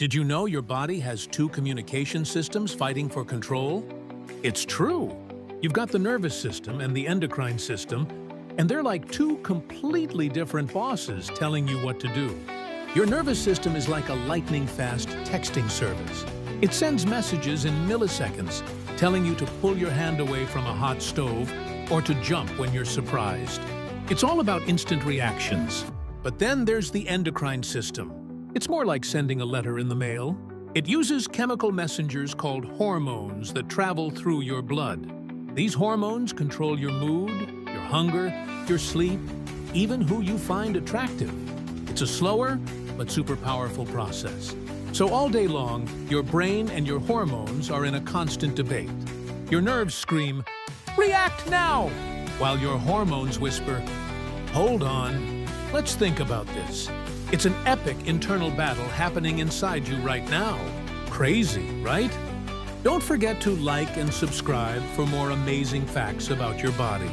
Did you know your body has two communication systems fighting for control? It's true. You've got the nervous system and the endocrine system, and they're like two completely different bosses telling you what to do. Your nervous system is like a lightning-fast texting service. It sends messages in milliseconds, telling you to pull your hand away from a hot stove or to jump when you're surprised. It's all about instant reactions. But then there's the endocrine system. It's more like sending a letter in the mail. It uses chemical messengers called hormones that travel through your blood. These hormones control your mood, your hunger, your sleep, even who you find attractive. It's a slower but super powerful process. So all day long, your brain and your hormones are in a constant debate. Your nerves scream, react now, while your hormones whisper, hold on, let's think about this. It's an epic internal battle happening inside you right now. Crazy, right? Don't forget to like and subscribe for more amazing facts about your body.